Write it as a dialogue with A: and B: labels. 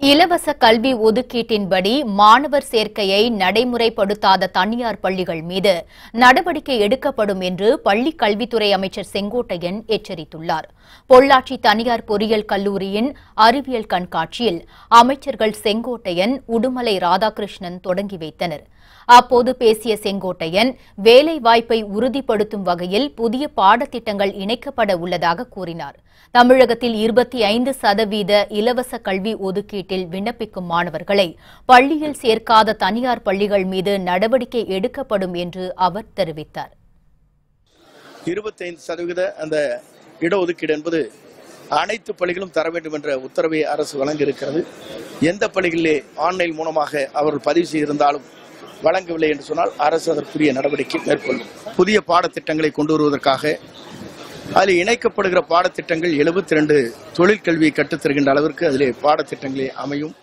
A: இலவச கல்வி ஒதுக்கீட்டின்படி மாணவர் சேர்க்கையை நடைமுறைப்படுத்தாத தனியார் பள்ளிகள் மீது நடவடிக்கை எடுக்கப்படும் என்று பள்ளிக் கல்வித்துறை அமைச்சர் செங்கோட்டையன் எச்சரித்துள்ளார். பொள்ளாச்சி தனியார் பொறியியல் கல்லூரியின் அறிவியல் கண்காட்சியில் அமைச்சர்கள் செங்கோட்டையன் உடுமலை ராதாகிருஷ்ணன் தொடங்கி வைத்தனர். அப்போது பேசிய செங்கோட்டையன் வேலைவாய்ப்பை உறுதிப்படுத்தும் வகையில் புதிய பாடத்திட்டங்கள் இணைக்கப்பட உள்ளதாக கூறினார். தமிழகத்தில் இருபத்தி ஐந்து சதவீத இலவச கல்வி ஒதுக்கீட்டில் விண்ணப்பிக்கும் மாணவர்களை பள்ளியில் சேர்க்காத தனியார் பள்ளிகள் மீது நடவடிக்கை எடுக்கப்படும் என்று அவர் தெரிவித்தார்.
B: இருபத்தைந்து சதவீத அந்த இடஒதுக்கீடு என்பது அனைத்து பள்ளிகளும் தர வேண்டும் என்ற உத்தரவை அரசு வழங்கியிருக்கிறது. எந்த பள்ளிகளிலே ஆன்லைன் மூலமாக அவர்கள் பதிவு செய்திருந்தாலும் வழங்கவில்லை என்று சொன்னால் அரசு அதற்குரிய நடவடிக்கை மேற்கொள்ளும். புதிய பாடத்திட்டங்களை கொண்டு வருவதற்காக அதில் இணைக்கப்படுகிற பாடத்திட்டங்கள் எழுபத்தி ரெண்டு தொழிற்கல்வியை கற்றுத்தருகின்ற அளவிற்கு அதிலே பாடத்திட்டங்களே அமையும்.